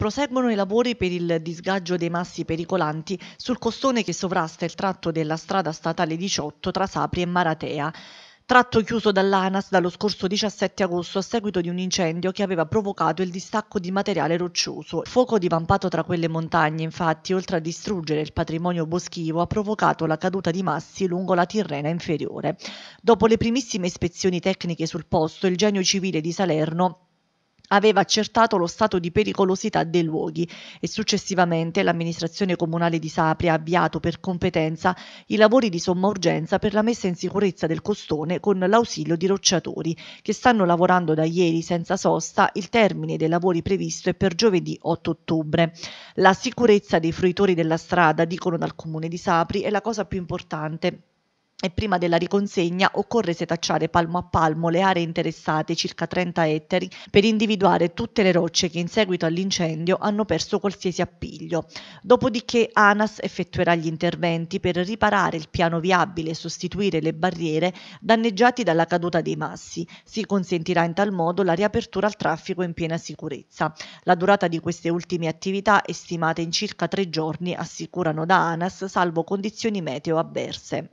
Proseguono i lavori per il disgaggio dei massi pericolanti sul costone che sovrasta il tratto della strada statale 18 tra Sapri e Maratea tratto chiuso dall'ANAS dallo scorso 17 agosto a seguito di un incendio che aveva provocato il distacco di materiale roccioso. Fuoco divampato tra quelle montagne, infatti, oltre a distruggere il patrimonio boschivo, ha provocato la caduta di massi lungo la Tirrena inferiore. Dopo le primissime ispezioni tecniche sul posto, il genio civile di Salerno aveva accertato lo stato di pericolosità dei luoghi e successivamente l'amministrazione comunale di Sapri ha avviato per competenza i lavori di somma urgenza per la messa in sicurezza del costone con l'ausilio di rocciatori che stanno lavorando da ieri senza sosta. Il termine dei lavori previsto è per giovedì 8 ottobre. La sicurezza dei fruitori della strada, dicono dal comune di Sapri, è la cosa più importante e prima della riconsegna occorre setacciare palmo a palmo le aree interessate, circa 30 ettari, per individuare tutte le rocce che in seguito all'incendio hanno perso qualsiasi appiglio. Dopodiché ANAS effettuerà gli interventi per riparare il piano viabile e sostituire le barriere danneggiati dalla caduta dei massi. Si consentirà in tal modo la riapertura al traffico in piena sicurezza. La durata di queste ultime attività è stimata in circa tre giorni, assicurano da ANAS, salvo condizioni meteo avverse.